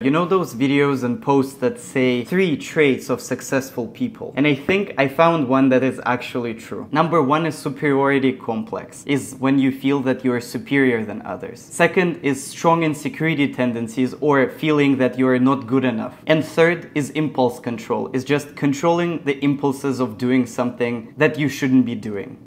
You know those videos and posts that say three traits of successful people? And I think I found one that is actually true. Number one is superiority complex, is when you feel that you are superior than others. Second is strong insecurity tendencies or feeling that you are not good enough. And third is impulse control, is just controlling the impulses of doing something that you shouldn't be doing.